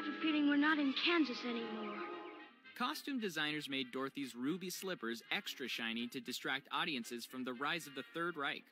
Have a feeling we're not in Kansas anymore. Costume designers made Dorothy's ruby slippers extra shiny to distract audiences from the rise of the Third Reich.